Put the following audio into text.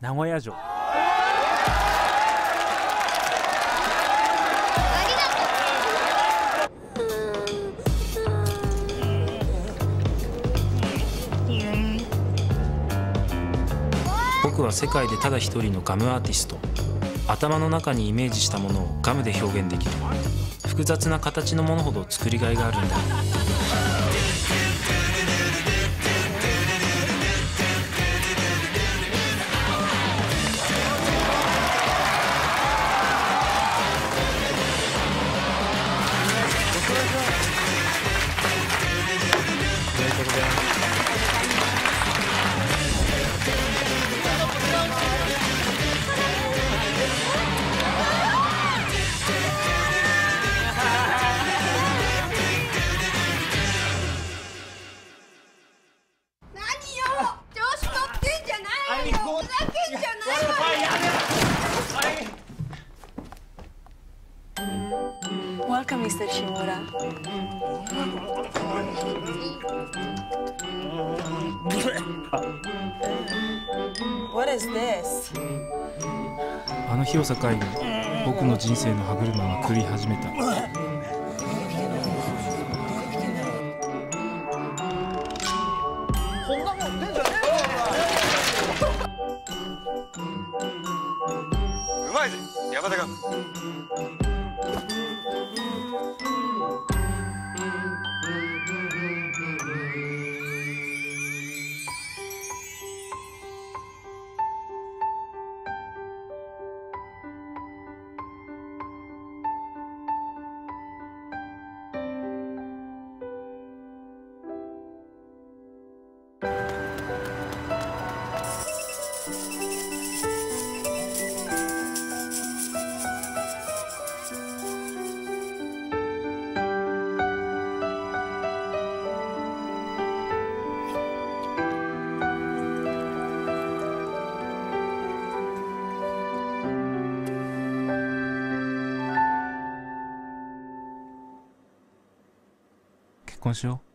名古屋城。僕は世界でただ一人のガムアーティスト。頭の中にイメージしたものをガムで表現できる。複雑な形のものほど作りがいがあるんだ。何 Welcome, Mr. Shimura. What is this? あの日を境に僕の人生の歯車は狂い始めたうまいぜ山田うん婚しよう。